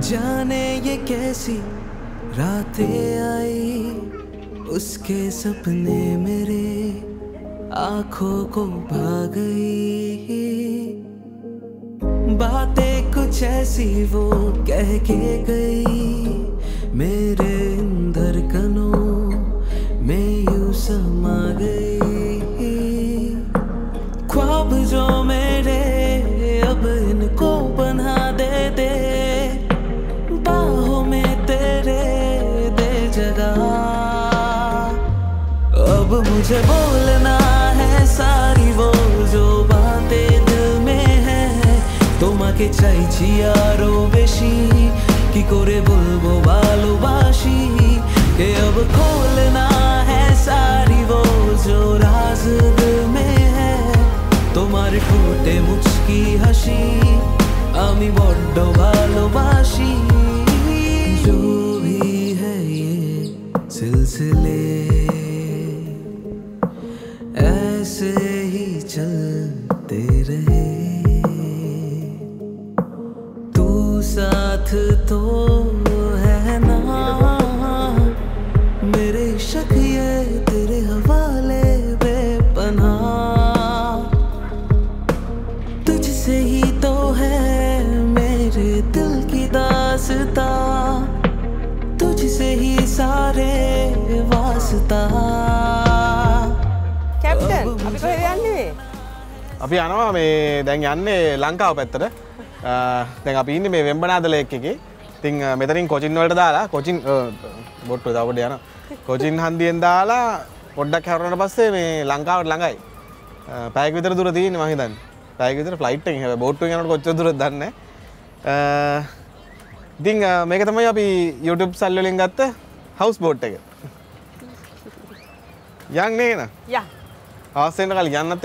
जाने ये कैसी रातें आई उसके सपने मेरे आँखों को भा गई। बातें कुछ ऐसी वो कह के गई, मेरे धड़कनों में यू समा गई। मुझे बोलना है सारी वो जो बातें दिल में है তোমাকে চাইছি আরো বেশি কি করে বলবো ভালোবাসি के अब खोलना है सारी वो जो राज दिल में है তোমার ঠোঁটে মুচকি হাসি আমি বড্ড ভালোবাসি जो भी है ये सिलसिले साथ तो है ना मेरे शक ये तेरे हवाले बेपना तुझसे ही तो है मेरे दिल की दासता तुझसे ही सारे वास्ता කැප්ටන් අපි කොහෙද යන්නේ අපි යනවා මේ දැන් යන්නේ ලංකාව පැත්තට දැන් අපි ඉන්නේ මේ වෙම්බනාද ලේක් එකේ. ඉතින් අ, මෙතනින් කොචින් වලට දාලා කොචින් බොට්ටු තවට යන කොචින් හන්දියෙන් දාලා පොඩ්ඩක් හැරුණට පස්සේ මේ ලංකාවට ළඟයි. පැයක විතර දුර තියෙන්නේ මං හිතන්නේ. පැයක විතර ෆ්ලයිට් එකෙන් හැබැයි බෝට්ටුවෙන් යනකොට කොච්චර දුරද දන්නේ ඉතින් මේක තමයි අපි YouTube සල් වලින් ගත්ත හවුස් බෝට් එක. යන්නේ නේ යා. අවස්සෙන්ට කල යන්නත්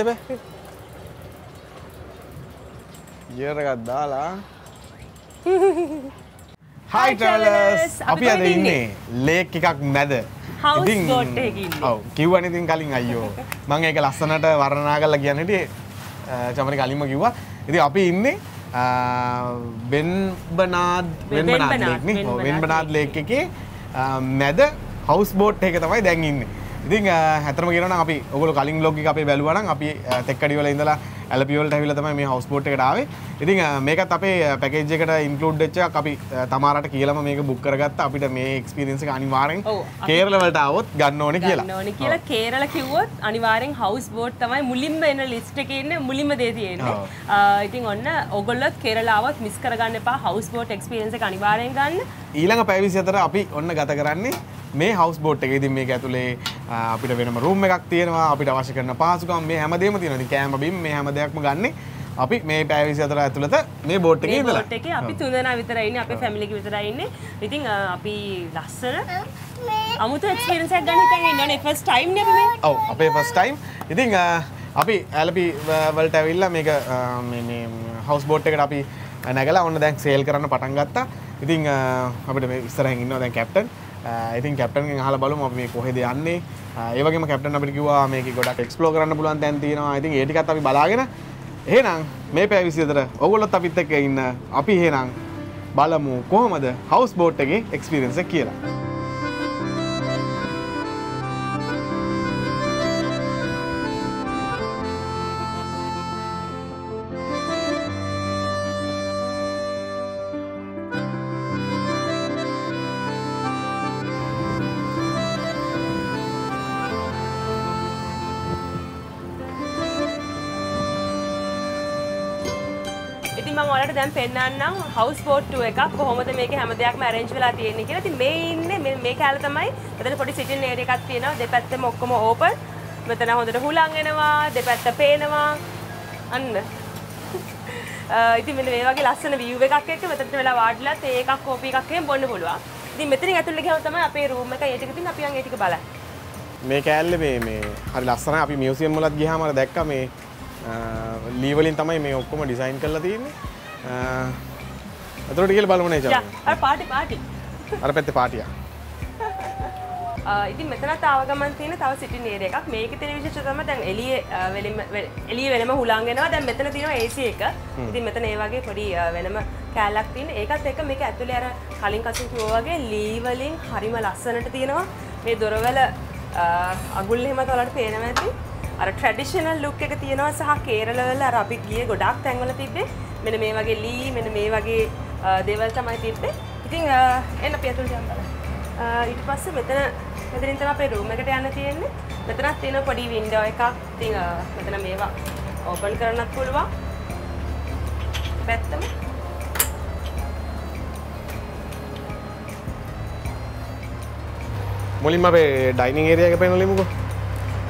එප ගියරගත් දාලා. හයි. ටලස් අපි අද ඉන්නේ ලේක් එකක් මැද. ඔව් කිව්වනේ ඉතින් කලින් අයියෝ. මම ඒක ලස්සනට වර්ණනා කරලා කියන්න හිටියේ චමරි කලින්ම කිව්වා. ඉතින් අපි ඉන්නේ වෙන්බනාද් වෙන්බනාද්, ලේක් එකේ මැද හවුස් බෝට් එක තමයි දැන් ඉන්නේ. ඉතින් හැතරම කියනවා නම් අපි ඔයගොල්ලෝ කලින් එක අපේ බැලුවා නම් අපි ආ, තෙක්කඩි වල ඉඳලා ඇලපි වලට ඇවිල්ලා තමයි මේ හවුස් බෝට් එකට ආවේ. ඉතින් මේකත් අපේ පැකේජ් එකට ඉන්ක්ලූඩ් වෙච්ච එකක් අපි තමාරට කියලාම මේක බුක් කරගත්තා. අපිට මේ එක්ස්පීරියන්ස් එක අනිවාර්යෙන් කේරළ වලට ආවොත් ගන්න ඕනේ කියලා. ගන්න ඕනේ කියලා කේරළ කිව්වොත් අනිවාර්යෙන් හවුස් බෝට් තමයි මුලින්ම එන ලිස්ට් එකේ ඉන්නේ මුලින්ම දේ තියෙන්නේ. ඉතින් ඔන්න ඔයගොල්ලොත් කේරළාවත් මිස් කරගන්න එපා. හවුස් බෝට් එක්ස්පීරියන්ස් එක අනිවාර්යෙන් ගන්න. ඊළඟ පැවිසි අතර අපි ඔන්න ගත කරන්නේ මේ හවස් බෝට් එක. ඉතින් මේක ඇතුලේ අපිට වෙනම රූම් එකක් තියෙනවා. අපිට අවශ්‍ය කරන පහසුකම් මේ හැමදේම තියෙනවා. ඉතින් කෑම බිම් මේ හැම දෙයක්ම ගන්න. අපි මේ පැවිසි අතර ඇතුළත මේ බෝට් එකේ බෝට් එකේ අපි තුන්දෙනා විතරයි ඉන්නේ අපේ ෆැමිලි එක විතරයි ඉන්නේ. ඉතින් අපි ලස්සන අමුතු එක්ස්පීරියන්ස් එකක් ගන්න හිතන් ඉන්න ඕනේ. ෆස්ට් ටයිම් නේ අපි මේ. ඔව් අපේ ෆස්ට් ටයිම් ඉතින් අපි ඇලපි වලට ඇවිල්ලා මේක මේ මේ හවස් බෝට් එකට අපි නැගලා ඔන්න දැන් සේල් කරන්න පටන් ගත්තා. ඉතින් අපිට මේ ඉස්සරහින් ඉන්නවා දැන් කැප්ටන් ඉතින් කැප්ටන්ගෙන් අහලා බලමු අපි මේ කොහෙද යන්නේ ආ, ඒ වගේම කැප්ටන් අපිට කිව්වා මේක ගොඩක් එක්ස්ප්ලෝර් කරන්න පුළුවන් තැන් තියෙනවා. ඉතින් ඒ ටිකත් අපි බලාගෙන එහෙනම් මේ පැවිසි අතර ඔයගොල්ලොත් අපිත් එක්ක ඉන්න. අපි එහෙනම් බලමු කොහොමද හවස් බෝට් එකේ එක්ස්පීරියන්ස් එක කියලා. දැන් පෙන්නන්නම් හවුස් බෝට් ටූර් එකක් කොහොමද මේකේ හැම දෙයක්ම arrange වෙලා තියෙන්නේ කියලා. ඉතින් මේ ඉන්නේ මේ මේ කැල තමයි. මෙතන පොඩි sitting area එකක් තියෙනවා. දෙපැත්තෙම ඔක්කොම open. මෙතන හොඳට හුලං එනවා, දෙපැත්ත පේනවා. අන්න. අ, ඉතින් මෙන්න මේ වගේ ලස්සන view එකක් එක්ක මෙතනට වෙලා වාඩිලා තේ එකක් කෝපි එකක් එහෙම බොන්න පුළුවන්. ඉතින් මෙතනින් ඇතුළට ගියම තමයි අපේ room එක ඒ ටික තියෙන අපි යන් ඒ ටික බලන්න. මේ කෑල්ල මේ මේ හරි ලස්සන අපි මියසියම් වලත් ගියාම අර දැක්ක මේ ලී වලින් තමයි මේ ඔක්කොම ඩිසයින් කරලා තියෙන්නේ. අතට කියලා බලමු නේ යා චාම්. අර පාටි පාටි. අර පැත්තේ පාටියක්. ඉතින් මෙතන තාවගමන් තියෙන තව සිටින් ඒරිය එකක්. මේක තියෙන විශේෂ තමයි දැන් එළියේ එළිය වෙනම හුලංගෙනවා දැන් මෙතන තියෙනවා AC එක. ඉතින් මෙතන ඒ වගේ පොඩි වෙනම කෑල්ලක් තියෙන. ඒකත් එක්ක මේක ඇතුලේ අර කලින් කසින් කිව්වා වගේ ලී වලින් හරිම ලස්සනට තියෙනවා. මේ දොරවල අගුල් එහෙම ඔයාලට පේනවා ඇති. අර ට්‍රැඩිෂනල් ලුක් එක තියෙනවා සහ කේරළවල අර අපි ගියේ ගොඩාක් තැන්වල තිබ්බේ මෙන්න මේ වගේ ලී මෙන්න මේ වගේ අ, දේවල් තමයි තිබ්බේ ඉතින් අ, එන්න අපි ඇතුළට යමු බලන්න. අ, ඊට පස්සේ මෙතන මෙතනින් තමයි අපේ රූම් එකට යන්න තියෙන්නේ. මෙතනත් තියෙන පොඩි වින්ඩෝ එකක්. ඉතින් අ, මෙතන මේවා ඕපන් කරන්නත් පුළුවන්. පැත්තම මුලින්ම අපේ ඩයිනින් ඒරියා එක පෙන්වලිමුකෝ.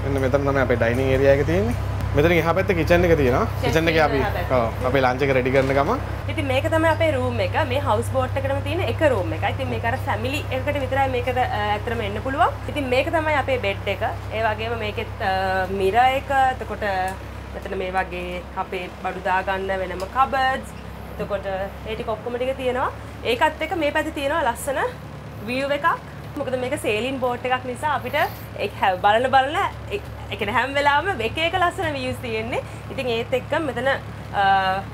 මෙන්න මෙතන තමයි අපේ ඩයිනින් ඒරියා එක තියෙන්නේ. මෙතන එහා පැත්තේ කිචන් එක තියෙනවා. කිචන් එකේ අපි. ඔව් අපේ ලන්ච් එක රෙඩි කරන ගමන් ඉතින් මේක තමයි අපේ රූම් එක. මේ හවුස් බෝට් එකටම තියෙන එක රූම් එකයි. ඉතින් මේක අර ෆැමිලි එකකට විතරයි මේකට ඇත්තටම එන්න පුළුවන්. ඉතින් මේක තමයි අපේ බෙඩ් එක. ඒ වගේම මේකෙත් මිර එක, එතකොට මෙතන මේ වගේ අපේ බඩු දාගන්න වෙනම කබඩ්ස්. එතකොට ඒ ටික ඔක්කොම ටික තියෙනවා. ඒකත් එක්ක මේ පැත්තේ තියෙනවා ලස්සන view එකක්. මොකද මේක සේලින් බෝට් එකක් නිසා අපිට බලන බලන එකන හැම් වෙලාම එක එක ලස්සන views තියෙන්නේ. ඉතින් ඒත් එක්ක මෙතන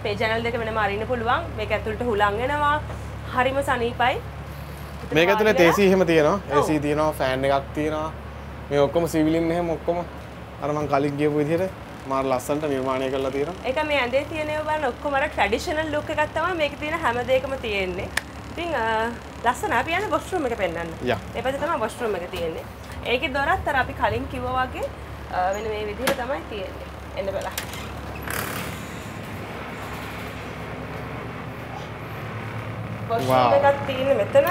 පේ චැනල් දෙක වෙනම අරින්න පුළුවන්. මේක ඇතුළට හුලං වෙනවා. හරිම සනීපයි. මේක වෙලා- AC එහෙම තියෙනවා. AC තියෙනවා, ෆෑන් එකක් තියෙනවා. මේ ඔක්කොම සිවිලින් එහෙම ඔක්කොම අර මං කලින් කියපු විදිහට මාර ලස්සනට නිර්මාණය කරලා තියෙනවා. ඒක මේ ඇඳේ තියෙන ඒවා බලන ඔක්කොම අර ට්‍රැඩිෂනල් ලුක් එකක් තමයි මේකේ තියෙන හැම දෙයකම තියෙන්නේ. ඉතින් ලස්සන අපි යන්නේ වොෂ්රූම් එක පෙන්වන්න. ඒ පැත්තේ තමයි වොෂ්රූම් එක තියෙන්නේ. ඒකේ දොරත් අර අපි කලින් කිව්වා වගේ වෙන මේ විදිහට තමයි තියෙන්නේ. එන්න බලන්න. වොෂ්රූම්. එකක් තියෙන්නේ මෙතන.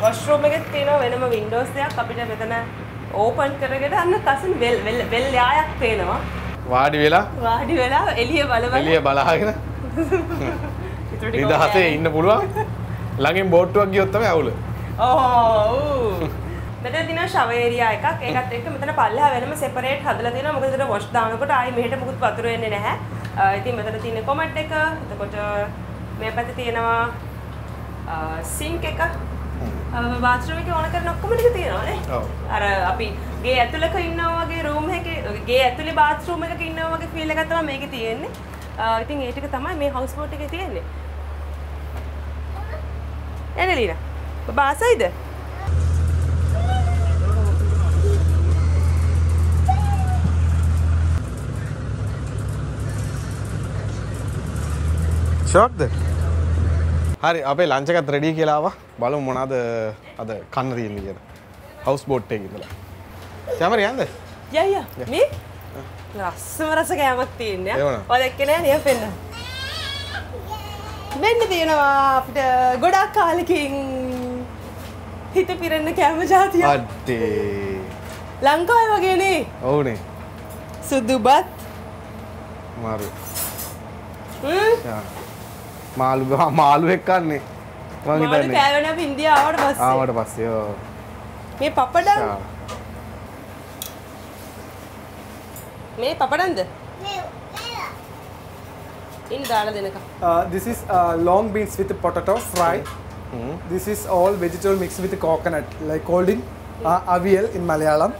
වොෂ්රූම් එකෙත් තියෙනවා වෙනම වින්ඩෝස් එකක් අපිට මෙතන ඕපන් කරගෙන අන්න කසින් වෙල් වෙල් වෙල් යායක් පේනවා. වාඩි වෙලා වාඩි වෙලා එළිය බලවල එළිය බලාගෙන ඉතුරු ටික ඉන්න පුළුවන්. ළඟින් බෝට්ටුවක් ගියොත් තමයි අවුල. ඕ මෙතන තියෙන ෂවර් ඒරියා එකක් ඒකත් එක්ක මෙතන පල්ලෙහා වෙනම සෙපරේට් හදලා තියෙනවා මොකද ඒකට වොෂ් දානකොට ආයි මෙහෙට මුකුත් වතුර එන්නේ නැහැ. ඉතින් මෙතන තියෙන කොමඩ් එක එතකොට මේ පැත්තේ තියෙනවා සිංක් එක බාත්රූම් එකේ ඕන කරන ඔක්කොම ටික තියෙනවා නේ. ඔව්. අර අපි ගේ ඇතුළක ඉන්නවා වගේ රූම් එකේ ගේ ඇතුලේ බාත්රූම් එකක ඉන්නවා වගේ ෆීල් එකක් තමයි මේකේ තියෙන්නේ. ඉතින් ඒ ටික තමයි මේ හවුස් බෝට් එකේ තියෙන්නේ. එනේ ලීනා. බබා ආසයිද? ෂොක්ද? හරි අපේ ලන්ච් එකත් රෙඩි කියලා ආවා. බලමු මොනවද අද කන්න තියෙන්නේ කියලා. හවුස් බෝට් එකේ ඉඳලා. සමරි යන්ද? යා යා මේ ලස්සම රස කෑමක් තියෙන්නේ ඒ වුණා. ඔය දැක්කේ නෑ නියම් පෙන්න මෙන්න තියෙනවා අපිට ගොඩක් කාලෙකින් හිත පිරෙන්න කෑම ජාතියක් අඩේ. ලංකාවේ වගේනේ ඔවුනේ. සුදු බත් මාරු. මාළු මාළු එක්කන්නේ. මං හිතන්නේ. කෑවෙන අපි ඉන්දියාවට පස්සේ ආවට පස්සේ ඔව්. මේ පපඩම්. මේ පපඩම්ද Uh, this is uh, long beans with potato fry. Mm -hmm. This is all vegetable mixed with coconut, like holding uh, avial in Malayalam.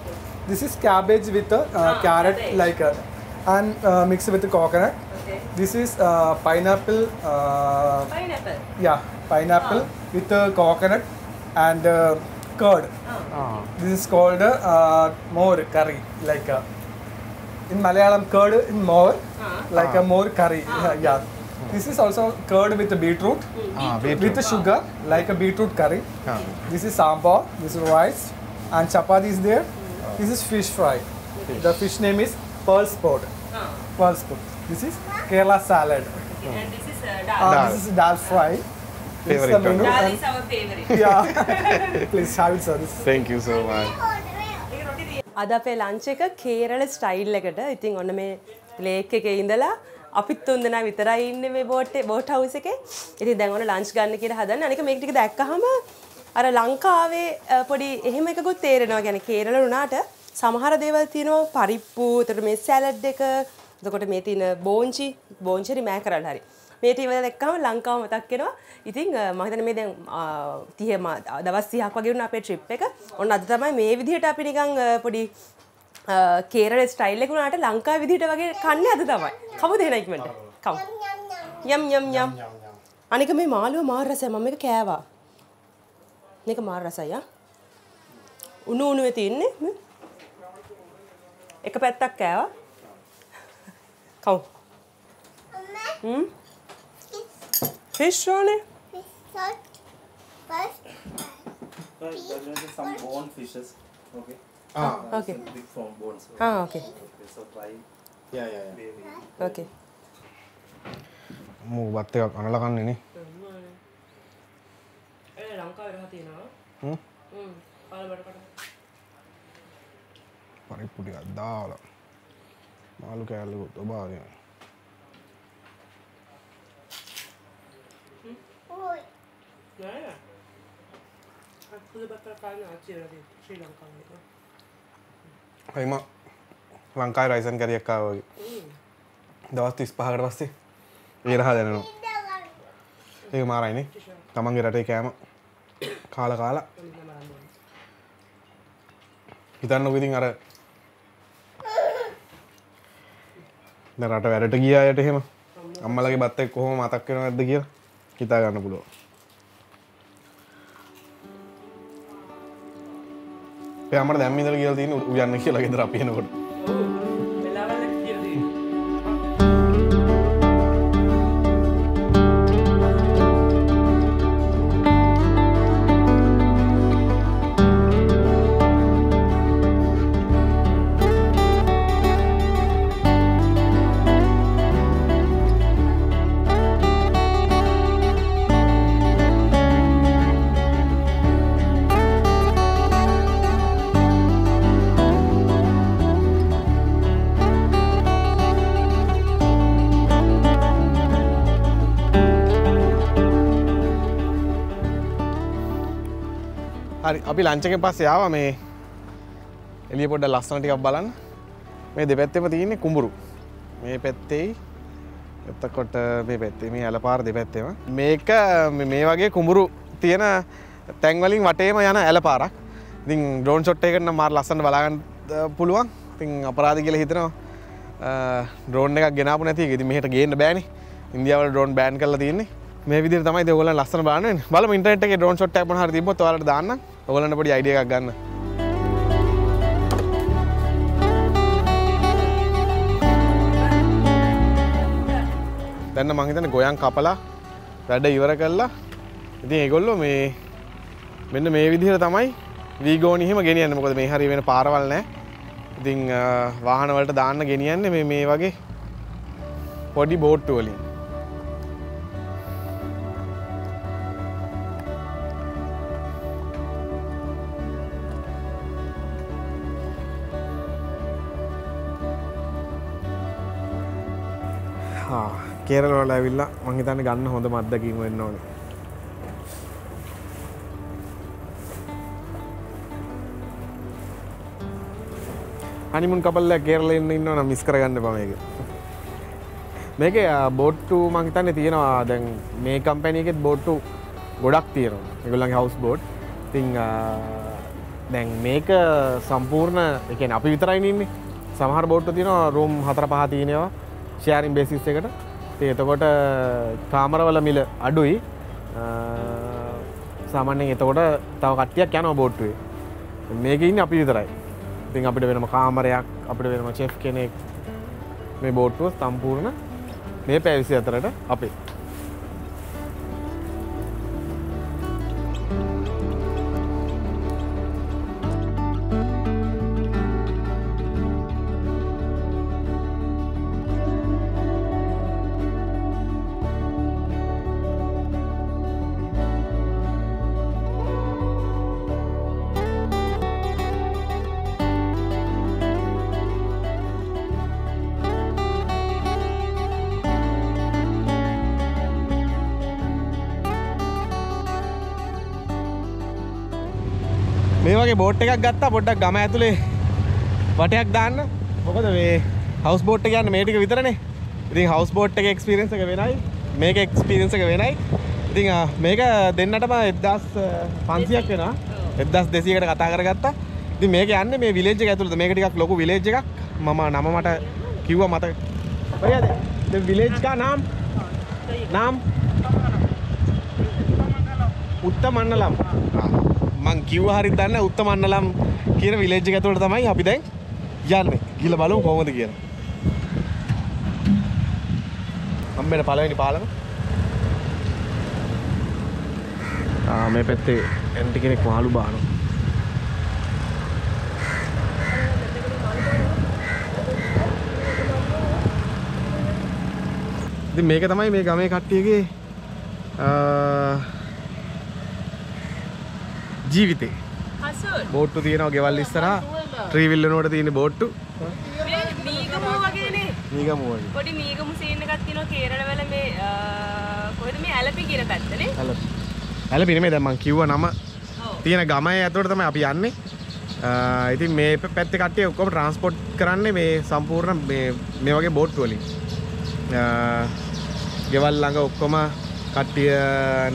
This is cabbage with uh, ah, carrot, cabbage. like and mixed with coconut. Okay. This is pineapple. pineapple. Yeah, pineapple ah. with coconut and curd. Ah. This is called more curry, like. in Malayalam curd in more, ah. like a ah. more curry. Ah. Yeah. This is also curd with hmm. beetroot, beetroot. with sugar, like a beetroot curry. This is sambar, this is rice, and chapati is there. Hmm. This is fish fry. Fish. The fish name is pearl spot. Pearl spot. This is Kerala salad. And this is uh, dal. Uh, this is dal fry. Favorite. Dal is our favorite. Yeah. Please have it, sir. Thank you so much. අද අපේ ලංච එක Kerala style එකට ඉතින් ඔන්න මේ lake එකේ ඉඳලා අපිත් තුන් දෙනා විතරයි ඉන්නේ මේ බෝට් බෝට් හවුස් එකේ. ඉතින් දැන් ඔන්න ලන්ච් ගන්න කියලා හදන්නේ. අනික මේක ටික දැක්කහම අර ලංකාවේ අ, පොඩි එහෙම එකකුත් තේරෙනවා. يعني කේරළ වුණාට සමහර දේවල් තියෙනවා පරිප්පු, එතකොට මේ සැලඩ් එක, එතකොට මේ තියෙන බෝංචි, බෝංචි හරි මෑ කරලා හරි. මේ ටීවල දැක්කම ලංකාව මතක් වෙනවා. ඉතින් හිතන්නේ මේ දැන් අ, 30 මා- දවස් 30ක් වගේ වුණා අපේ ට්‍රිප් එක. ඔන්න අද තමයි මේ විදිහට අපි නිකන් අ, පොඩි අ, කේරළ ස්ටයිල් එක වුණාට ලංකාවේ විදිහට වගේ කන්නේ අද තමයි. කවුද එහෙනම් ඉක්මනට? කවු? යම් යම් යම්. අනික මේ මාළුව මාර රසයි මම මේක කෑවා. මේක මාර රසයි ආ. උණු උණුවේ තියෙන්නේ. එක පැත්තක් කෑවා. කවු? හ්ම්? ෆිෂ් ඕනේ. There's some bone fishes. Okay. Ah. Uh, Okay. Big from bones. ආ ඕකේ. Okay, so try යා යා යා baby. ඕකේ. මූ බත් එකක් අනල කන්නේනේ ඒ ලංකාවේ රහ තියෙනවා. හ්ම් හ්ම්. පාල බඩකට. පරිප්පු ටිකක් දාලා මාළු කෑල්ලකුත් ඔබාගෙන නෑ. අකුල බත්තර කාගෙන ආච්චිලා ශ්‍රී ලංකාවේ. හයිම ලංකායි රයිසන් කරියක්කා වගේ දවස් තිස් පහකට පස්සේ ඒ රහ දැනෙනවා ඒක මාරයිනේ තමන්ගේ රටේ කෑම කාල කාල හිතන්න විදිින් අර දැන් රට වැඩට ගිය අයට එහෙම අම්මලගේ බත්තෙක් කොහොම මතක් වෙනවද කියලා හිතා ගන්න පුළුවන්. අපේ අම්මට දැන් ඉඳලා කියලා තියෙන උයන්න කියලා ගෙදර අපි එනකොට. අපි ලංචකෙන් පස්සේ ආවා මේ එළිය පොඩ්ඩ ලස්සන ටිකක් බලන්න. මේ දෙපැත්තෙම තියෙන්නේ කුඹුරු. මේ පැත්තේ එතකොට මේ පැත්තේ මේ ඇලපාර දෙපැත්තෙම. මේක මේ- මේ වගේ කුඹුරු තියෙන තැන්වලින් වටේම යන ඇලපාරක්. ඉතින් ඩ්‍රෝන් ෂොට් එකකට නම් මාර ලස්සන බලාගන්න පුළුවන්. ඉතින් අපරාධ කියලා හිතනවා. ඩ්‍රෝන් එකක් ගෙනාපු නැති එක. ඉතින් මෙහෙට ගේන්න බෑනේ. ඉන්දියාවල ඩ්‍රෝන් බෑන් කරලා තියෙන්නේ. මේ විදිහට තමයි ඔයගොල්ලන් ලස්සන බලන්න වෙන්නේ. බලමු ඉන්ටර්නෙට් එකේ ඩ්‍රෝන් ෂොට් එකක් මොනවා හරි තිබ්බොත් ඔයාලට දාන්න ඔයගොල්ලන්ට පොඩි අයිඩියා එකක් ගන්න. දැන්න මං හිතන්නේ ගොයන් කපලා වැඩ ඉවර කළා ඉතින් ඒගොල්ලෝ මේ මෙන්න මේ විදිහට තමයි වීගෝනි එහෙම ගෙනියන්නේ. මොකද මේ හරිය වෙන පාරවල් නැහැ ඉතින් අ, වාහන වලට දාන්න ගෙනියන්නේ මේ මේ වගේ පොඩි බෝට්ටු වලින් කේරල වල ඇවිල්ලා මං හිතන්නේ ගන්න හොඳ මත්දැකීම වෙන්න ඕනේ. හනිමුන් කපල්ලා කේරළේ ඉන්න ඉන්නවා නම් මිස් කරගන්න එපා මේක. මේකේ බෝට්ටු මං හිතන්නේ තියෙනවා දැන් මේ කම්පැනි එකෙත් බෝට්ටු ගොඩක් තියෙනවා. ඒගොල්ලන්ගේ හවුස් බෝට්. ඉතින් ආ, දැන් මේක සම්පූර්ණ ඒ කියන්නේ අපි විතරයි ඉන්නේ. සමහර බෝට්ටු තියෙනවා රූම් හතර පහ තියෙනවා ෂෙයාරින් බේසිස් එකට. ඉතින් එතකොට කාමරවල මිල අඩුයි. ආ, සාමාන්‍යයෙන් එතකොට තව කට්ටියක් යනවා බෝට්ටුවේ. මේකේ ඉන්නේ අපි විතරයි. ඉතින් අපිට වෙනම කාමරයක් අපිට වෙනම චෙෆ් කෙනෙක් මේ බෝට්ටුව සම්පූර්ණ මේ පැය 24ට අපේ. වගේ බෝට් එකක් ගත්තා. පොඩ්ඩක් ගම ඇතුලේ වටයක් දාන්න. මොකද මේ හවස් බෝට් එක යන්න මේ ටික විතරනේ. ඉතින් හවස් බෝට් එක එක්ස්පීරියන්ස් එක වෙනයි. මේක එක්ස්පිරියන්ස එක වෙනයි. ඉතින් මේක දෙන්නටම එදදාස් පන්සියක් වෙන එදස් දෙසියකට කතා කරගත්තා. ඉතින් මේක යන්න මේ විලේජ් එක ඇතුළත. මේක ටිකක් ලොකු විලේජ් එකක්. මම නම මට කිව්වා මට ඔයද විලේජ් කා නාම් නාම් උත්තමන්නලම් මං කිව්ව හරි දන්න උත්තමන්නලම් කියන විලේජ් එක ඇතුළට තමයි අපි දැන් යන්නේ. ගිල බලමු කොහොමද කියලා. හම්බෙන පළවෙනි පාලම. ආ මේ පැත්තේ ඇන්ටි කෙනෙක් මාළු බානවා. ඉතින් මේක තමයි මේ ගමේ කට්ටියගේ අ, ජීවිතේ. බෝට්ටු තියෙනවා ගෙවල් ඉස්සරහා. ත්‍රීවිල් වෙනුවට තියෙන බෝට්ටු. මීගමෝ වගේනේ නීගම වගේ. පොඩි මීගමු සීන් එකක් තියෙනවා කේරළවල මේ කොහෙද මේ ඇලපි කියන පැත්තනේ ඇල ඇල පිනමේ දැන් මං කිව්ව නම. තියෙන ගමයි ඇතුළට තමයි අපි යන්නේ. ඉතින් මේ පැත්තේ කට්ටිය ඔක්කොම ට්‍රාන්ස්පෝර්ට් කරන්නේ මේ සම්පූර්ණ මේ මේ වගේ බෝට්ටු වලින්. ගෙවල් ළඟ ඔක්කොම කට්ටිය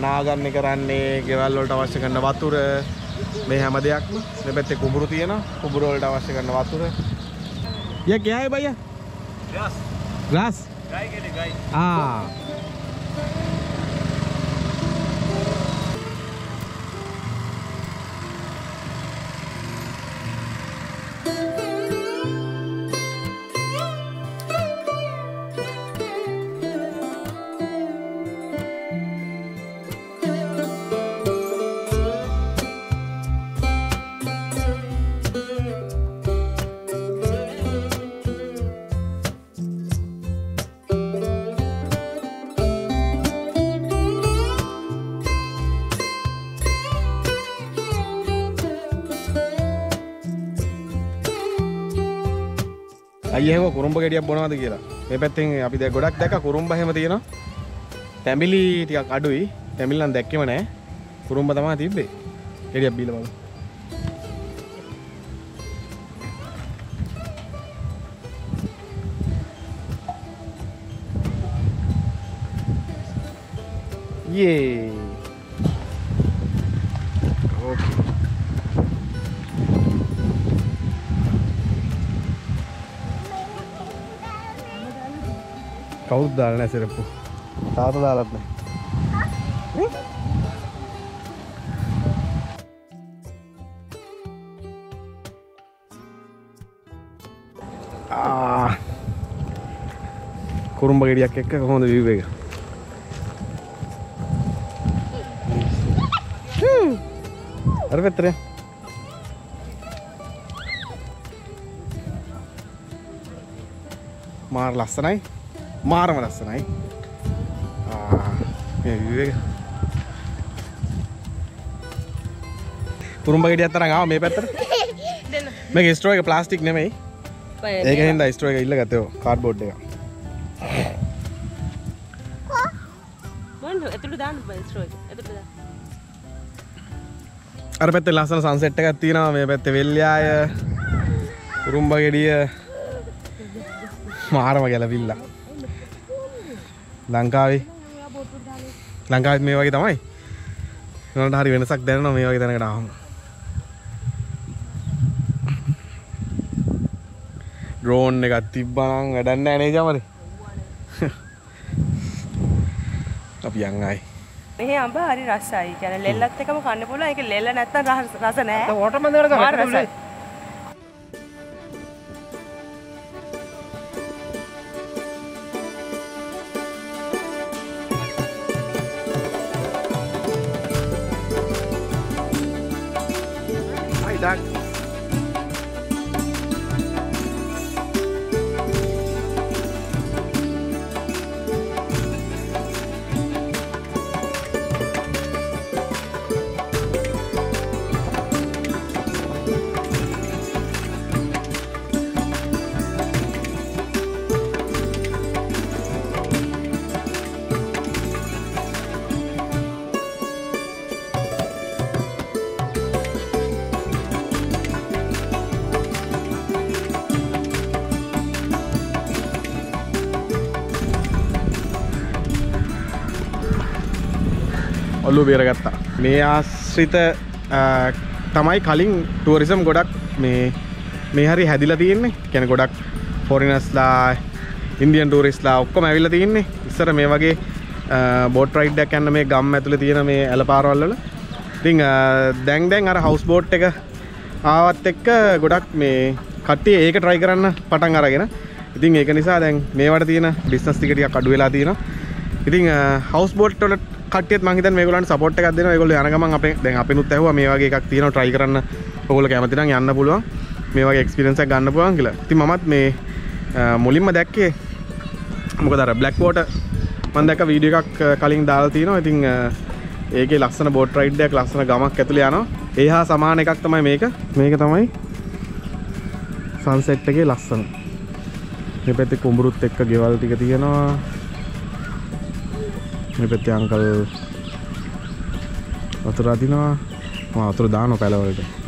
නාගන්න කරන්නේ ගෙවල් වලට අවශ්‍ය කරන වතුර මේ හැම දෙයක්ම මේ පැත්තේ කුඹුරු තියෙනවා කුඹුරු වලට අවශ්‍ය කරන වතුර ये क्या है भैया Yes. Grass Guy get it, guy. Ah. අයියව කුරුම්ඹ ගෙඩියක් බොනවද කියලා. මේ පැත්තෙන් අපි දැන් ගොඩක් දැක්ක කුරුම්ඹ හැම තියෙනවා. තැඹිලි ටිකක් අඩුයි. තැඹිලි නම් දැක්කෙම නෑ කුරුම්ඹ තමයි තිබ්බේ. ගෙඩියක් බීලා බලමු යේ ඕකේ කවුරුත් දාලා නැහැ සෙරප්පු. තාත්තා දාලත් නැහැ. ආ. කුරුම්බ ගෙඩියක් එක්ක කොහොමද view එක? හ්ම්. අර පැත්තට යන්න. මාර ලස්සනයි මාරම ලස්සනයි. මේ ගෙඩියක් තරම් ආවා මේ පැත්තට. මේක ස්ට්‍රෝ එක ප්ලාස්ටික් නෙමෙයි. ඒක හින්දා ස්ට්‍රෝ එක ඉල්ල ගත්තේ කාඩ්බෝඩ් එක. අර පැත්තේ ලස්සන සන්සෙට් එකක් තියෙනවා මේ පැත්තේ වෙල්යාය කුරුම්බ ගෙඩිය. මාරම ගැලවිල්ල ලංකාවේ. ලංකාවත් මේ වගේ තමයි. නට හරි වෙනසක් දැනනවා මේ වගේ තැනකට ආවම. ඩ්‍රෝන් එකක් තිබ්බනම් වැඩන්න ඇනේ ජමරි අපි යංගයි මෙහි අඹ හරි රසයි. කියන්නේ ලෙල්ලත් එකම කන්න පුළුවන්. ඒක ලෙල්ල නැත්තම් රස රස නෑ. watermelon ඔල්ලු බේරගත්තා. මේ ආශ්‍රිත අ, තමයි කලින් ටුවරිසම් ගොඩක් මේ මේ හරි හැදිල තියෙන්නේ. කැන ගොඩක් ෆොරිනස්ලා ඉන්දියන් ටූරිස්ලා ඔක්කොම ඇවිල්ල තියන්නේ. ඉස්සර මේ වගේ බෝට් රයිඩ්ඩක් යන්න මේ ගම් ඇතුළ තියෙන මේ ඇල පාරවල්ල ඉතිං දැන් දැන් අර හවස් බෝට් එක ආවත් එක්ක ගොඩක් මේ කට්ටිය ඒක ට්‍රයි කරන්න පටන් අරගෙන. ඉතින් ඒක නිසා දැන් මේවට තියෙන බිස්නස් ටිකටියක් අඩු වෙලා තියෙනවා. ඉතින් හවස් බෝට් වල කට්ටියත් මං හිතන්නේ මේගොල්ලන්ට සපෝට් එකක් දෙනවා ඒගොල්ලෝ යන ගමන් අපේ දැන් අපිනුත් ඇහුවා මේ වගේ එකක් තියෙනවා try කරන්න ඔයගොල්ලෝ කැමති නම් යන්න පුළුවන් මේ වගේ එක්ස්පීරියන්ස් එකක් ගන්න පුළුවන් කියලා. ඉතින් මමත් මේ අ, මුලින්ම දැක්කේ මොකද අර බ්ලැක් වෝටර් මම දැක්ක වීඩියෝ එකක් අ, කලින් දාලා තිනවා. ඉතින් අ, ඒකේ ලස්සන බෝට් රයිඩ් එකක් ලස්සන ගමක් ඇතුලේ යනවා. ඒ හා සමාන එකක් තමයි මේක. මේක තමයි සන්සෙට් එකේ ලස්සන. මේ පැත්තේ කුඹුරුත් එක්ක ගෙවල් ටික තියෙනවා. මේ පැත්තේ අංකල් වතුර අදිනවා. මම වතුර දානවා පැලවලට.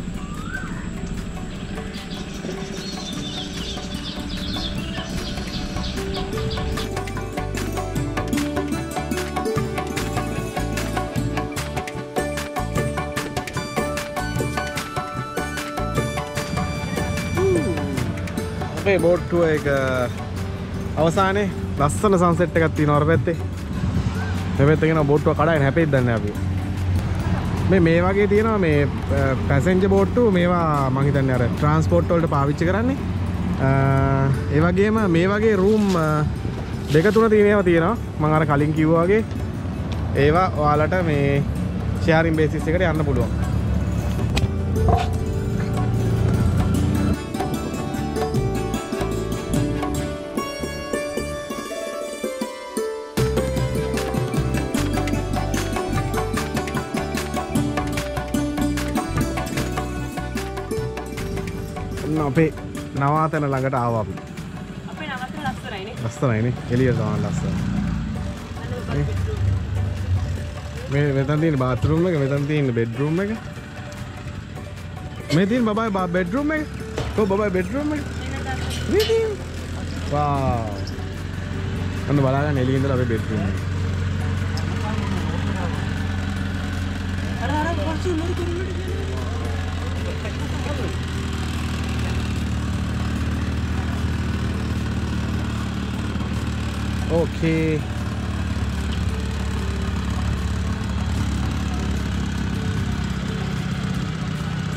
අපේ බෝට්ටුව එක අවසානයේ ලස්සන සංසෙට් එකක් තියෙනවා අර පැත්තේ. මේ පැත්තේ කියන බෝට්ටුව කඩාගෙන හැපෙයිද දන්නේ අපි. මේ මේ වගේ තියෙනවා මේ පැසෙන්ජර් බෝට්ටු මේවා මං හිතන්නේ අර ට්‍රාන්ස්පෝර්ට් වලට පාවිච්චි කරන්නේ. අ, ඒ වගේම මේ වගේ රූම් දෙක තුන තියෙනවා තියෙනවා. මං අර කලින් කිව්වා වගේ ඒවා ඔයාලට මේ ෂෙයාරින් බේසිස් එකට යන්න පුළුවන්. අපේ නවාතැන ළඟට ආවා අපි. අපේ නවත්තන ලස්සනයිනේ. ලස්සනයිනේ. එළියට තමයි ලස්සන. මේ මෙතන තියෙන බාත්රූම් එක, මෙතන තියෙන බෙඩ්රූම් එක. මේ තියෙන බබායි බා බෙඩ්රූම් එක. කො බබායි බෙඩ්රූම් එක. මේ තියෙන. වාව්. අන්න බලාගන්න එළියේ ඉඳලා අපේ බෙඩ්රූම් එක. ඕකේ.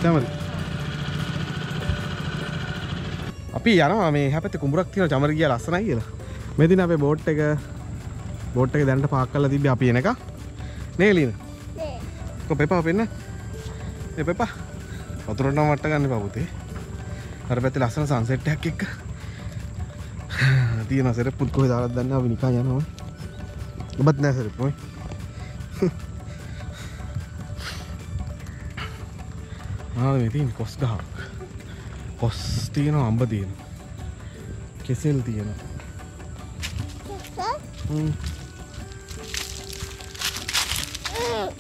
තමද අපි යනවා මේ හැපැත්තේ කුඹුරක් තියෙන චමර ගියා ලස්සනයි කියලා. මේ දින අපේ බෝට් එක බෝට් එක දැනට පාක් කරලා තිබ්බේ අපි එනක. නේ ලින. කො පෙපා පෙන්න. ඒ පෙපා. වතුරට නම් වට ගන්න එපා පුතේ. අර පැත්තේ ලස්සන සන්සෙට් එකක් එක්ක. තියෙන සෙරප්පුත් කොහෙද දාලා දන්නේ අපි නිකන් යනවා. ඔබත් නෑ සෙරප්පු ඔය. ආ මේ තියෙන කොස් ගහක්. කොස් තියෙනවා අඹ තියෙනවා. කෙසෙල් තියෙනවා. හ්ම්.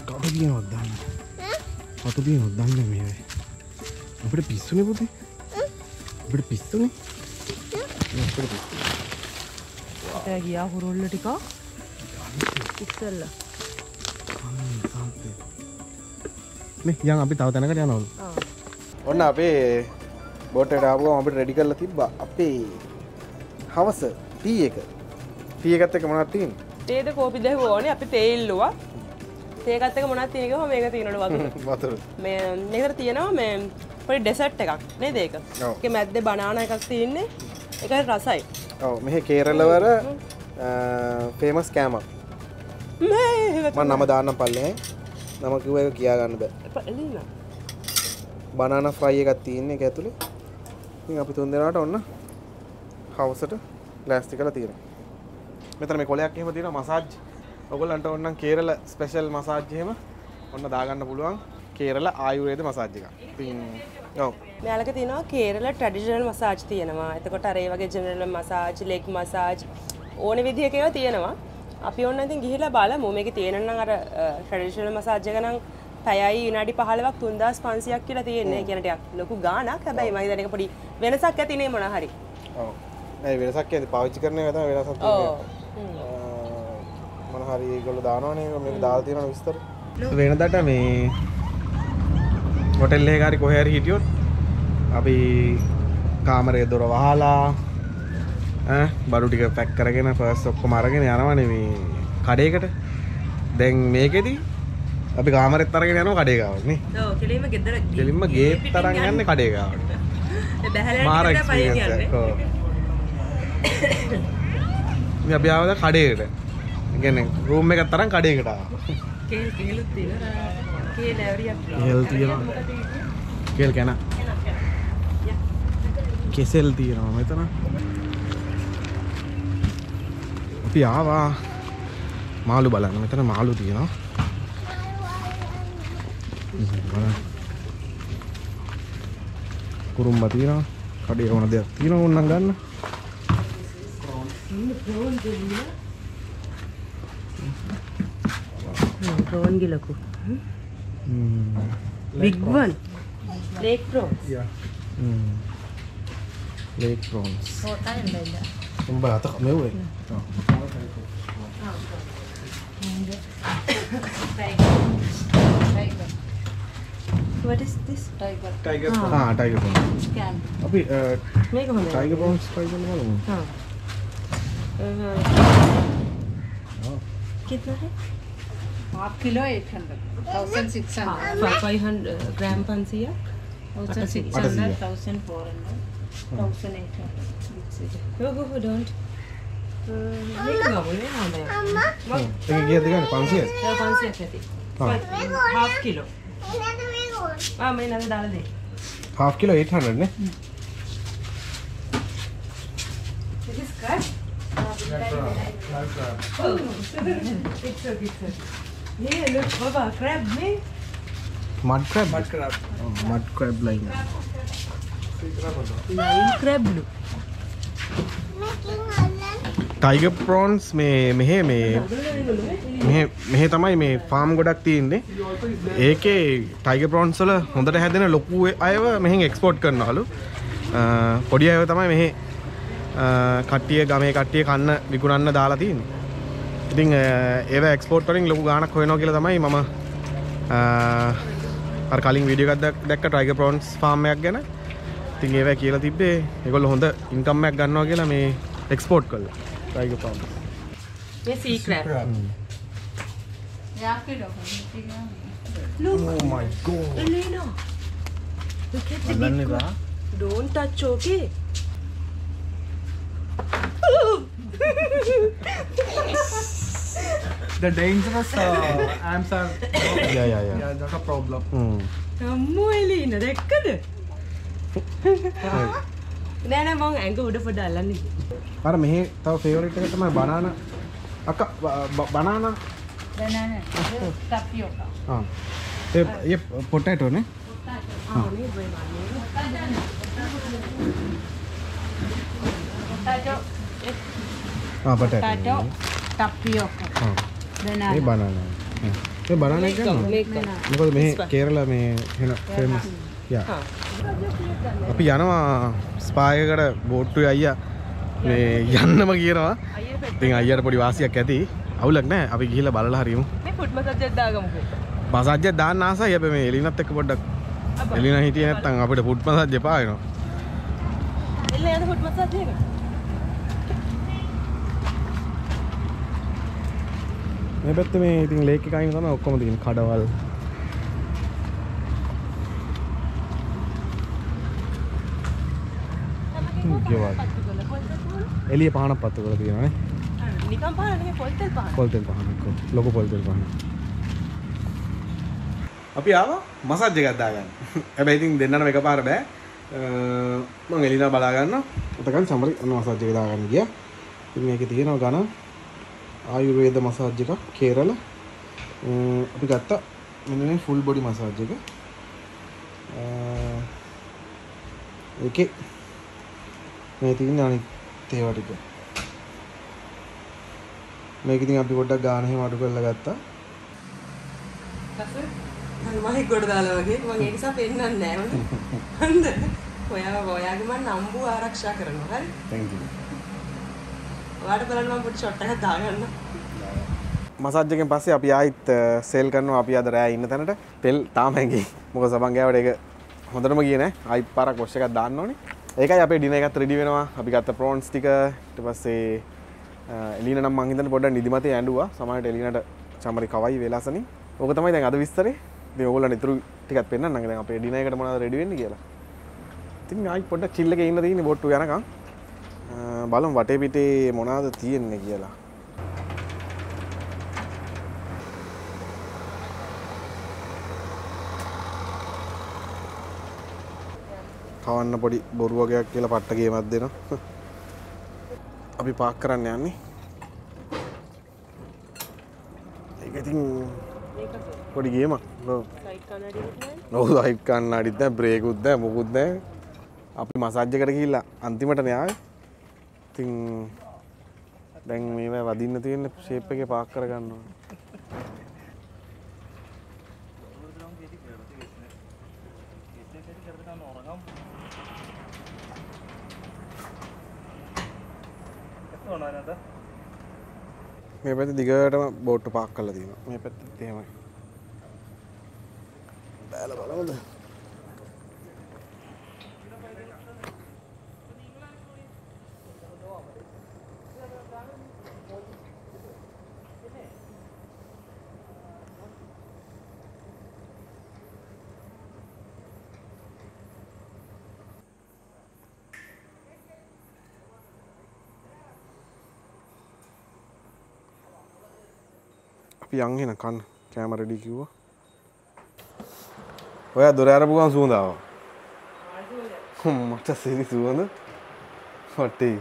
කවුද කියනවද දන්නේ? කවුද කියනවද දන්නේ මේ වේ. අපිට පිස්සුනේ පුතේ. අපිට පිස්සුනේ. අපිට පිස්සුනේ. ඒ ගියා හුරුල්ල ටික. ඉස්සෙල්ලා. මේ යන් අපි තව තැනකට යනවලු. ඔන්න අපේ බෝට්ටට ආපුවම අපිට රෙඩි කරලා තිබ්බා අපේ හවස ටී එක. ටී එකත් එක්ක මොනවද තියෙන්නේ? තේද කෝපි දෙහ ඕනේ අපි තේ ඉල්ලුවා. තේකත් එක මොනවද තියෙන කිව්වම මේක තියෙනවලු වතුර. වතුර. මේ මේකට තියෙනවා මේ පොඩි ඩෙසර්ට් එකක් නේද ඒක? ඔව්. ඒකේ මැද්දේ බනානා එකක් තියෙන්නේ. ඒක රසයි. ඔව් මෙහි කේරළවර ෆේමස් කෑමක්. මේ මම නම දාන්නම් පල්ලේ. නම කිව්ව එක කියා ගන්න බෑ. බනානා ෆ්‍රයි එකක් තියෙන්නේ ඇතුලේ. ඉතින් අපි තුන් දෙනාට ඔන්න හවසට ලෑස්ති කරලා තියෙනවා. මෙතන මේ කොලයක් එහෙම තියෙනවා මසාජ්. ඔයගොල්ලන්ට ඕනනම් කේරළ ස්පෙෂල් මසාජ් එහෙම ඔන්න දාගන්න පුළුවන්. කේරළ ආයුර්වේද මසාජ් එකක්. මෙයාලක තියෙනවා කේරළ ට්‍රැඩිෂනල් මසාජ් තියෙනවා. එතකොට අර ඒ වගේ ජෙනරල් මසාජ්, ලෙග් මසාජ් ඕන විදිහක ඒවා තියෙනවා. අපි ඕන්න ඉතින් ගිහිල්ලා බලමු. මේකේ තියෙන නම් අර ට්‍රැඩිෂනල් මසාජ් එක නම් පැයයි විනාඩි 15ක් 3500ක් කියලා තියෙන්නේ. ඒ කියන්නේ ටිකක් ලොකු ගාණක්. හැබැයි මම ඒක පොඩි වෙනසක් ඇති නේ මොන හරි. ඔව්. ඒ වෙනසක් කියන්නේ පාවිච්චි කරන එක තමයි වෙනසක් ඔව්. තියෙන්නේ. මොන හරි ඒගොල්ලෝ දානවනේ මේක දාලා තියෙනවා විස්තර. වෙනදට මේ හොටෙල් ඒකාරි කොහැර හිටියොත් අපි කාමරය දොර වහලා ඈ බඩු ටික පැක් කරගෙන ෆස් ඔක්කොම අරගෙන යනවනේ මේ කඩේකට දැන් මේකෙදි අපි කාමරෙත් අරගෙන යනවා කඩේ ගාවට නේ ඔව් කෙලින්ම ගෙදර කෙලින්ම ගේට් තරන් යන්නේ කඩේ ගාවට බැහැලා පයින් එක්ස්පීරියන්ස් යන්නේ. ඔව්. ඉතින් අපි ආවද කඩේකට. ඒ කියන්නේ රූම් එකක් තරම් කඩේකට ආවා. කේල් කේලුත් තියෙනවා. කේල් තියෙනවා. කේල් කන. කෙසෙල් තියෙනවා මෙතන. අපි ආවා මාළු බලන්න මෙතන මාළු තියෙනවා. බලන්න. කුරුම්බ තියෙනවා. කඩේ ඕන දෙයක් තියෙනවා ඕනනම් ගන්න. ප්‍රෝන් ගිලකු. Mm. Big prawns. one. Lake prawns. Yeah. Mm. Lake prawns. Yung bata kami eh. Oh. Tiger. Tiger. What is this? Tiger. Tiger prawns. Ah, tiger prawns. Can. Abi, uh, tiger prawns, tiger prawns. Oh. Kitna hai? Half kilo eight hundred thousand six hundred five hundred gram पंसिया thousand six hundred thousand four hundred thousand eight hundred go go don't half kilo. हाँ मैंने डाल दी। Half kilo eight hundred ने? It's okay, it's okay. Yeah look baba crab me mud crab. Mud crab. Oh, mud crab line. line crab look tiger prawns මේ මෙහෙ මේ මෙහෙ තමයි මේ ෆාම් ගොඩක් තියෙන්නේ. ඒකේ ටයිගර් ප්‍රෝන්ස් වල හොඳට හැදෙන ලොකු අයව මෙහෙන් එක්ස්පෝර්ට් කරනවලු. පොඩි අයව තමයි මෙහෙ කට්ටිය ගමේ කට්ටිය කන්න විකුණන්න දාලා තියෙන්නේ. ඉතින් ඒව එක්ස්පෝට් වලින් ලොකු ගාණක් හොයනවා කියලා තමයි මම අර කලින් වීඩියෝ එකක් දැක්ක ටයිගර් ප්‍රොන්ස් ෆාම් එකක් ගැන. ඉතින් ඒව කියලා තිබ්බේ ඒගොල්ලෝ හොඳ ඉන්කම් එකක් ගන්නවා කියලා මේ එක්ස්පෝට් කළා ටයිගර් ප්‍රොන්ස්. මේ සී ක්‍රැබ්. Yeah, Look. Oh my god. Elena. Look at the big one. Don't touch, okay? yes. the dangerous uh, amps are yeah yeah yeah. Yeah that's a problem. අම්මෝ එලි ඉන්න දැක්කද නෑ නෑ මං ඇඟ උඩ පොඩ අල්ලන්නේ අර මෙහි තව ෆේවරිට් එක තමයි බනාන අක බනාන බනාන ටපියෝකා ආ ඒ ඒ පොටැටෝ නේ පොටැටෝ ආ මේ බයි බනාන පොටැටෝ ආ පොටැටෝ ටපියෝකා ආ banana. මේ banana. මේ banana එක ගන්නවා. මොකද මේ කේරළ මේ වෙන ෆේමස්. යා. අපි යනවා ස්පා එකකට බෝට්ටුවේ අයියා මේ යන්නම කියනවා. ඉතින් අයියාට පොඩි වාසියක් ඇති. අවුලක් නැහැ. අපි ගිහිල්ලා බලලා හරියමු. මේ ෆුඩ් මසාජ් එකක් දාගමුකෝ. මසාජ් එකක් දාන්න ආසයි. හැබැයි මේ එලිනත් එක්ක පොඩ්ඩක් එලින හිටියේ නැත්තම් අපිට ෆුඩ් මසාජ් එපා වෙනවා. එළින ෆුඩ් මසාජ් එකක් මේ පැත්තේ මේ ඉතින් ලේක් එක අයින තමයි ඔක්කොම තියෙන කඩවල්. ගෙවල්. එළිය පහනක් පත්තු කරලා තියෙනවා නේ. නිකම් පාන නෙමෙයි පොල් තෙල් පාන පොල් තෙල් පහනක්. ලොකු පොල් තෙල් පහනක්. අපි ආවා මසාජ් එකක් දාගන්න. හැබැයි ඉතින් දෙන්නම එකපාර බෑ. මම එලිනා බලා ගන්නවා. එතකන් සමරි මසාජ් එක දාගන්න ගියා. ඉතින් මේකේ තියෙනවා ඝන ආයුර්වේද මසාජ් එකක් කේරළ. අ, අපි ගත්තා මෙන්න මේ ෆුල් බොඩි මසාජ් එක. ඒකේ මේ තියෙන අනිත් ඒවා ටික. මේක ඉතින් අපි පොඩ්ඩක් ගාන එහෙම අඩු කරලා ගත්තා. මම ගොඩ දාලා වගේ මම ඒ නිසා පෙන්නන්නේ නෑ මම හන්ද ඔයා ඔයාගේ මම නම්බු ආරක්ෂා කරනවා හරි thank you. ඔයාට බලන්න මම පොඩි ෂොට් එකක් දාගන්න මසාජ්ජකෙන් පස්සේ අපි ආයිත් සෙල් කරනවා. අපි අද රෑ ඉන්න තැනට. තෙල් තාමැගේ මොක සබංගෑවට එක හොඳටම කියන අයි පරක් කොෂ්ක එකක් දාන්න ඕනේ. ඒකයි අපේ ඩින එකත් රෙඩි වෙනවා. අපි ගත්ත ප්‍රෝන්ස් ටික. ඊට පස්සේ එලින නම් මං හිතන්නේ පොඩ්ඩක් නිදිමතේ ඇඬුවා. සමහරට එලිනට චමරි කවයි වෙලාසනි. ඕක තමයි දැන් අද විස්තරේ. ඉතින් ඕගොල්ලන් ඉතුරු ටිකක් පෙන්නන්නම් දැන් අපේ ඩින එකට මොනවද රෙඩි වෙන්නේ කියලා. ඉතින් ආයි පොඩ්ඩක් චිල් එකේ ඉන්න තියෙන්නේ. බොට්ටු යනකම්. අ, බලමු වටේ පිටේ මොනවද තියෙන්නේ කියලා. කවන්න පොඩි බොරුවගයක් කියලා පට්ටගේමත් දෙනවා. අපි පාක් කරන්න යන්නේ. ඒක ඉතින් පොඩි ගේමක්. නොව අයිප් කන්න අඩිත්ත බ්‍රේකුද්ද මුකුත්ද අපි මසාජ්‍යකට කිල්ලා අන්තිමට නයා ඉතින් දැන් මේ වදින්න තියෙන ශේප් එක පාක් කරගන්නවා මේ පැති දිගටම බෝට්ට පාක් කල තියෙන මේ පැත්ති තේමයි බෑල බලමුද අපි යංගෙන කන්න. කෑමරඩි කිව්වා. ඔය දොර අරපුගන් සූදාව මට සිරි සුවඳ. වටේ.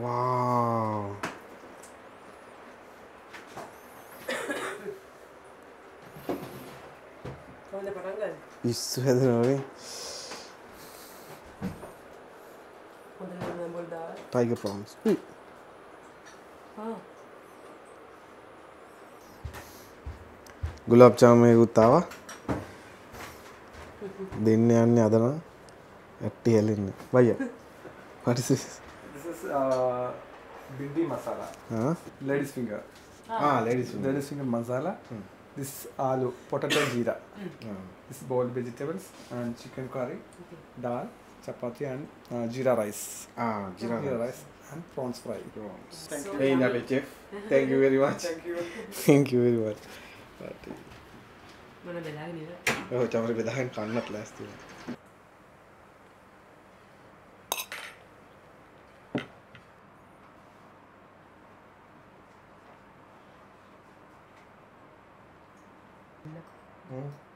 වා టైగర్ ప్రాన్స్ గులాబ్ జామ్ ఎగుతావా దీన్ని అన్ని అదన ఎట్టి వెళ్ళింది భయ్య what bhindi masala ladies finger ladies ladies finger masala this aloo potato jeera this bowl vegetables and chicken curry dal chapati and jeera rice. Jeera rice. And prawns fry. Prawns. Thank you very much thank you very much ఓ చవరి విధానం కన్నట్లేస్తుంది Mm-hmm.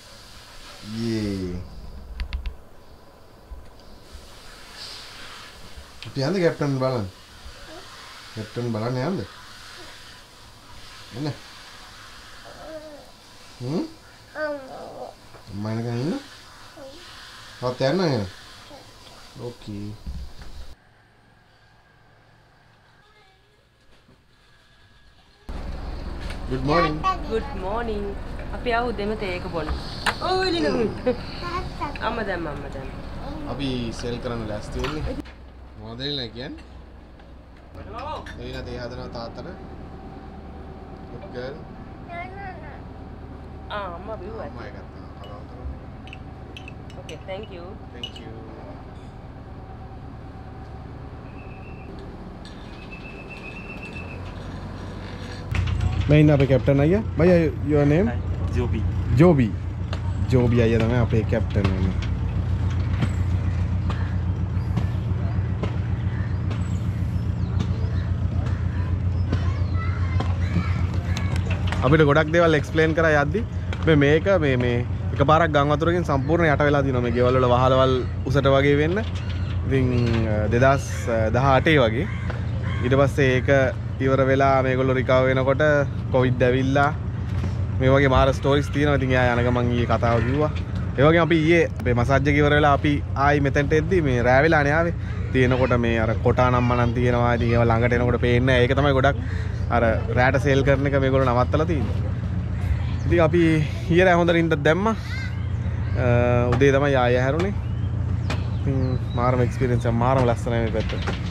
Yay. අපි යන්ද captain බලන්න. Captain බලන්න යන්ද? එන්න. හ්ම්? අම්මා එනකන් ඉන්න. තාත්තා යන්න නේද? ඕකේ. Good morning. ගුඩ් මෝනිින් අපි අව උදෙම තේක බොන ඕලින අම්ම දැම් අම්ම දැම් අපි සෙල් කරන්න ලැස්ති වෙන්නේ. මොකද එන්නේ කියන්නේ? එවිලා තේ හදනවා තාත්තට. Good girl. අම්ම බිව්වා අම්මා එකත් කලවතර. ඕකේ thank you Thank you. මේ ඉන්න අපේ කැප්ටන් අයියා. බයි your name? ජෝබී ජෝබී ජෝබී අය තමයි අපේ කැප්ටන් වෙන්නේ. අපිට ගොඩක් දේවල් එක්ස්පලේන් කර යද්දි මේ මේක මේ මේ එක පාරක් ගං වතුරකින් සම්පූර්ණ යට වෙලා තියෙනවා මේ ගෙවල් වල වහලවල් උසට වගේ වෙන්න. ඉතින් 2018 වගේ. ඊට පස්සේ ඒක ඉවර වෙලා මේගොල්ලෝ රිකවර් වෙනකොට කොවිඩ් ඇවිල්ලා මේ වගේ මාර ස්ටෝරිස් තියෙනවා. ඉතින් එයා යනක මං ඊයේ කතාව කිව්වා. ඒ වගේ අපි ඊයේ අපේ මසාජ්ජ ඉවර වෙලා අපි ආයි මෙතෙන්ට එද්දි මේ රෑ වෙලා නේ ආවේ. තියෙනකොට මේ අර කොටානම් මනන් තියෙනවා. ඉතින් ඒවා ළඟට එනකොට පේන්නේ ඒක තමයි ගොඩක් අර රෑට සේල් කරන එක මේගොල්ලෝ නවත්තලා තියෙන්නේ. ඉතින් අපි ඊයේ රෑ හොඳට ඉඳ දැම්මා. උදේ තමයි ආය හැරුණේ ඉතින් මාරම එක්ස්පීරියන්ස් එක මාරම ලස්සනයි මේ පැත්ත.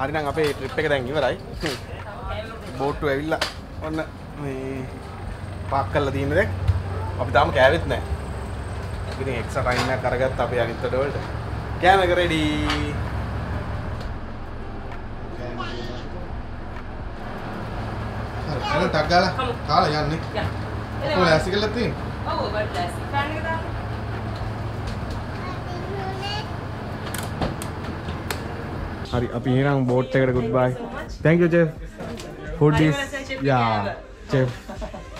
හරිනම් අපේ ට්‍රිප් එක දැන් ඉවරයි. බෝට්ටු ඇවිල්ලා ඔන්න මේ පාක් කරලා තියෙන දැන්. අපි තාම කෑවෙත් නැහැ. ඉතින් එක්ස්ට්‍රා ටයිම් එකක් අරගත්ත අපේ අනිත් වලට. කෑම එක රෙඩි හරි ටක් ගාලා කාලා යන්නේ. ඔක්කොම ලෑස්ති කරලා තියෙන්නේ. ඔව් ඔබට ලෑස්ති. ෆෑන් එක දාන්න හරි අපි එහෙනම් බෝට් එකට good bye thank you chef food Are you is gonna say chef yeah Kiara? chef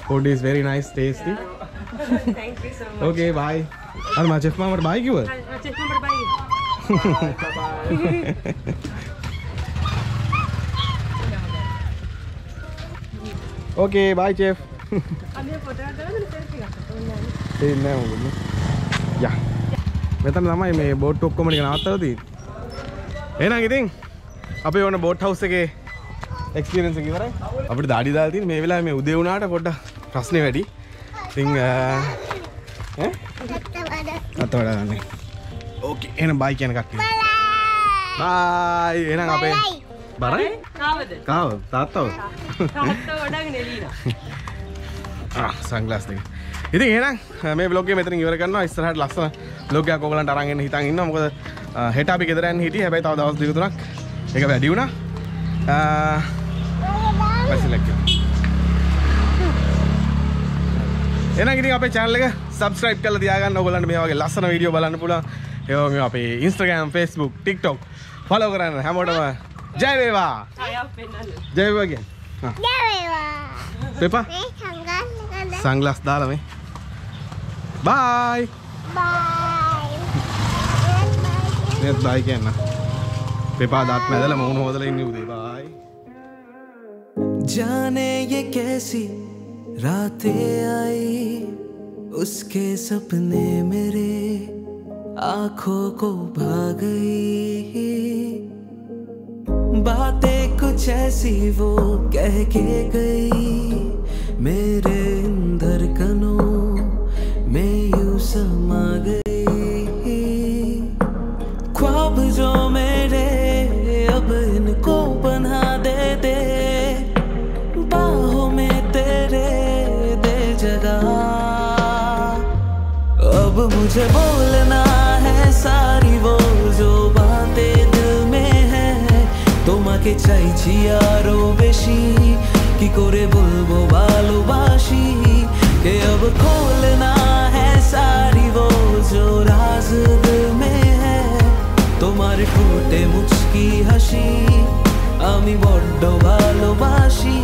food is very nice tasty. Thank you so much. Okay bye. අර මා chef මාමට bye කිව්වද check number bye okay bye chef අනේ photo එකක් ගන්න selfie එකක් ඕනේ ඒ නෑ මොකද යා මෙතන තමයි මේ බෝට් ඔක්කොම ටික නවත්තලා තියෙන්නේ එහෙනම් ඉතින් අපි ඕන බෝට් හවුස් එකේ එක්ස්පීරියන්ස් එක ඉවරයි. අපිට දාඩි දාලා තියෙන මේ වෙලාවේ මේ උදේ වුණාට පොඩ්ඩක් ප්‍රශ්නේ වැඩි. ඉතින් ඈ? අත වඩා ගන්න ඕකේ එහෙනම් බයි කියන කට්ටිය බයි එහෙනම් අපේ බරයි කාවද? කාව තාත්තව? තාත්තා වඩාගෙන එළිනා සංගලස් දෙක ඉතින් එහෙනම් මේ බ්ලොග් එක මෙතනින් ඉවර කරනවා. ඉස්සරහට ලස්සන බ්ලොග් එකක් ඔයගලන්ට අරන් එන්න හිතන් ඉන්නවා. මොකද අ, හෙට අපි ගෙදර යන්න හිටියේ. හැබැයි තව දවස් දෙක තුනක් ඒක වැඩි වුණා. පැසිලක් එහෙනම් ඉතින් අපේ channel එක subscribe කරලා තියාගන්න. ඔයගලන්ට මේ වගේ ලස්සන වීඩියෝ බලන්න පුළුවන්. ඒ වගේම අපේ Instagram Facebook TikTok follow කරන්න. හැමෝටම ජය වේවා. ජය වේවා කියන්න. පෙපා. සංග්ලාස් දාලා මේ Bye! Bye! Net bye kena. Pepa daat mein dala maun hodala inni ude bye. जाने ये कैसी रातें आई उसके सपने मेरे आँखों को भा गई बातें कुछ ऐसी वो कह के गई मेरे धड़कनों में यूं समा गई ख्वाब जो मेरे अब इनको बना दे दे बाहों में तेरे दे जगह अब मुझे बोलना है सारी वो जो बातें दिल में है তোমাকে চাইছি আরো বেশি কি করে বলবো ভালোবাসি के अब खोलना है सारी वो जो राज दिल में है তোমার ঠোঁটে মুচকি হাসি আমি বড্ড ভালোবাসি